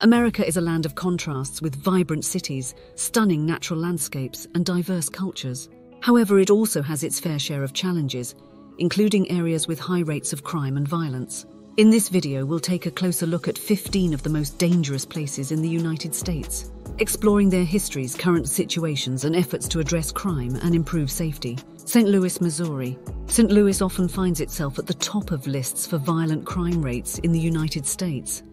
America is a land of contrasts with vibrant cities, stunning natural landscapes, and diverse cultures. However, it also has its fair share of challenges, including areas with high rates of crime and violence. In this video, we'll take a closer look at 15 of the most dangerous places in the United States, exploring their histories, current situations, and efforts to address crime and improve safety. St. Louis, Missouri. St. Louis often finds itself at the top of lists for violent crime rates in the United States.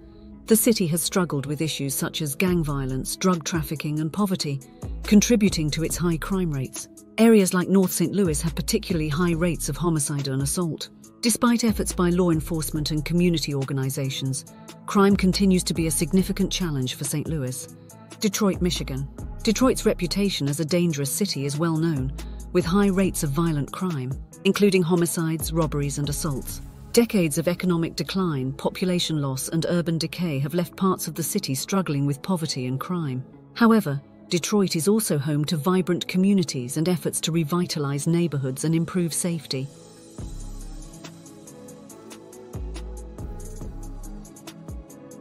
The city has struggled with issues such as gang violence, drug trafficking, and poverty, contributing to its high crime rates. Areas like North St. Louis have particularly high rates of homicide and assault. Despite efforts by law enforcement and community organizations, crime continues to be a significant challenge for St. Louis. Detroit, Michigan. Detroit's reputation as a dangerous city is well known, with high rates of violent crime, including homicides, robberies, and assaults. Decades of economic decline, population loss, and urban decay have left parts of the city struggling with poverty and crime. However, Detroit is also home to vibrant communities and efforts to revitalize neighborhoods and improve safety.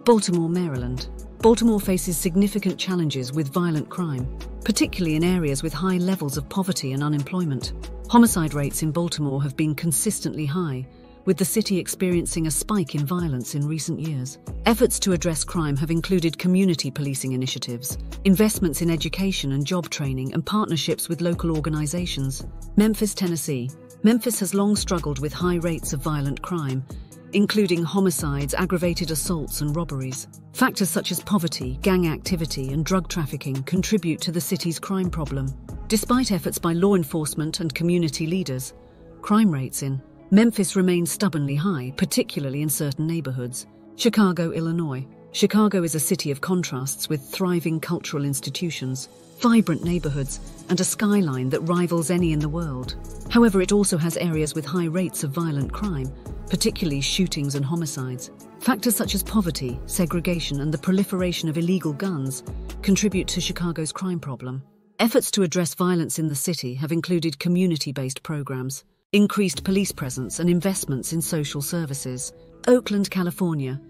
Baltimore, Maryland. Baltimore faces significant challenges with violent crime, particularly in areas with high levels of poverty and unemployment. Homicide rates in Baltimore have been consistently high, with the city experiencing a spike in violence in recent years. Efforts to address crime have included community policing initiatives, investments in education and job training, and partnerships with local organizations. Memphis, Tennessee. Memphis has long struggled with high rates of violent crime, including homicides, aggravated assaults, and robberies. Factors such as poverty, gang activity, and drug trafficking contribute to the city's crime problem. Despite efforts by law enforcement and community leaders, crime rates in Memphis remains stubbornly high, particularly in certain neighborhoods. Chicago, Illinois. Chicago is a city of contrasts with thriving cultural institutions, vibrant neighborhoods, and a skyline that rivals any in the world. However, it also has areas with high rates of violent crime, particularly shootings and homicides. Factors such as poverty, segregation, and the proliferation of illegal guns contribute to Chicago's crime problem. Efforts to address violence in the city have included community based programs, increased police presence, and investments in social services. Oakland, California.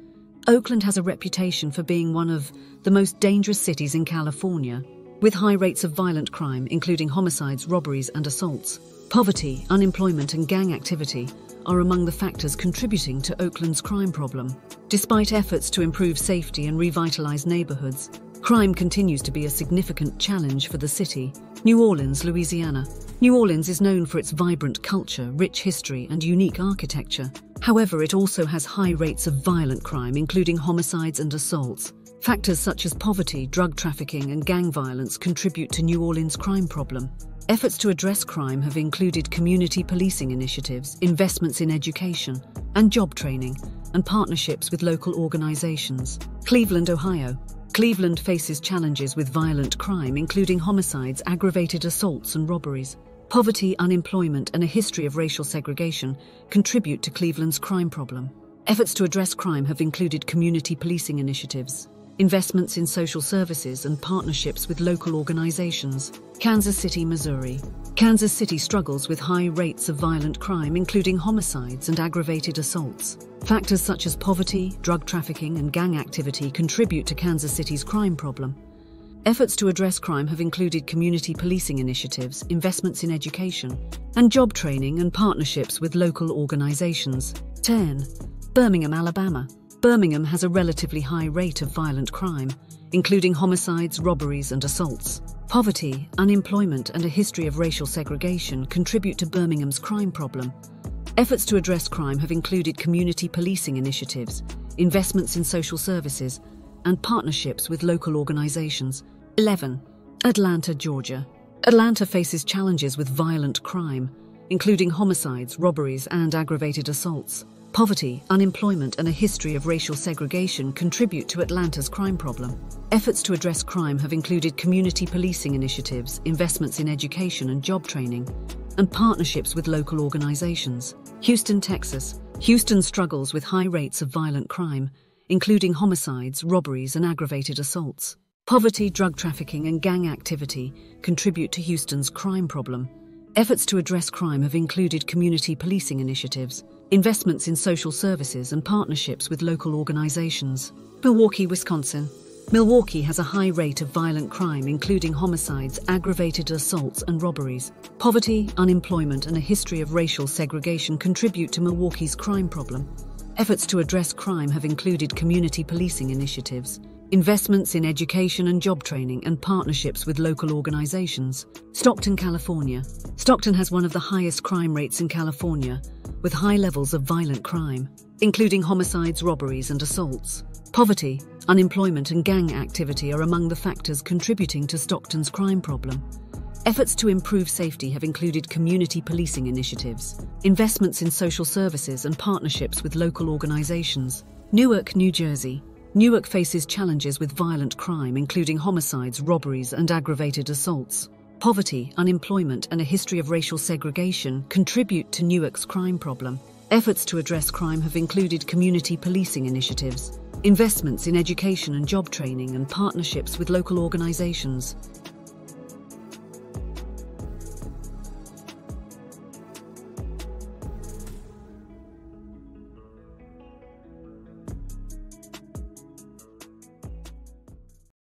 Oakland has a reputation for being one of the most dangerous cities in California, with high rates of violent crime, including homicides, robberies, and assaults. Poverty, unemployment, and gang activity are among the factors contributing to Oakland's crime problem. Despite efforts to improve safety and revitalize neighborhoods, crime continues to be a significant challenge for the city. New Orleans, Louisiana. New Orleans is known for its vibrant culture, rich history, and unique architecture. However, it also has high rates of violent crime, including homicides and assaults. Factors such as poverty, drug trafficking, and gang violence contribute to New Orleans' crime problem. Efforts to address crime have included community policing initiatives, investments in education and job training, and partnerships with local organizations. Cleveland, Ohio. Cleveland faces challenges with violent crime, including homicides, aggravated assaults, and robberies. Poverty, unemployment, and a history of racial segregation contribute to Cleveland's crime problem. Efforts to address crime have included community policing initiatives, investments in social services, and partnerships with local organizations. Kansas City, Missouri. Kansas City struggles with high rates of violent crime, including homicides and aggravated assaults. Factors such as poverty, drug trafficking, and gang activity contribute to Kansas City's crime problem. Efforts to address crime have included community policing initiatives, investments in education, and job training and partnerships with local organizations. 10. Birmingham, Alabama. Birmingham has a relatively high rate of violent crime, including homicides, robberies, and assaults. Poverty, unemployment, and a history of racial segregation contribute to Birmingham's crime problem. Efforts to address crime have included community policing initiatives, investments in social services, and partnerships with local organizations. 11. Atlanta, Georgia. Atlanta faces challenges with violent crime, including homicides, robberies, and aggravated assaults. Poverty, unemployment, and a history of racial segregation contribute to Atlanta's crime problem. Efforts to address crime have included community policing initiatives, investments in education and job training, and partnerships with local organizations. Houston, Texas. Houston struggles with high rates of violent crime, including homicides, robberies, and aggravated assaults. Poverty, drug trafficking, and gang activity contribute to Houston's crime problem. Efforts to address crime have included community policing initiatives, investments in social services, and partnerships with local organizations. Milwaukee, Wisconsin. Milwaukee has a high rate of violent crime, including homicides, aggravated assaults, and robberies. Poverty, unemployment, and a history of racial segregation contribute to Milwaukee's crime problem. Efforts to address crime have included community policing initiatives, investments in education and job training, and partnerships with local organizations. Stockton, California. Stockton has one of the highest crime rates in California, with high levels of violent crime, including homicides, robberies, and assaults. Poverty, unemployment, and gang activity are among the factors contributing to Stockton's crime problem. Efforts to improve safety have included community policing initiatives, investments in social services, and partnerships with local organizations. Newark, New Jersey. Newark faces challenges with violent crime, including homicides, robberies, and aggravated assaults. Poverty, unemployment, and a history of racial segregation contribute to Newark's crime problem. Efforts to address crime have included community policing initiatives, investments in education and job training, and partnerships with local organizations.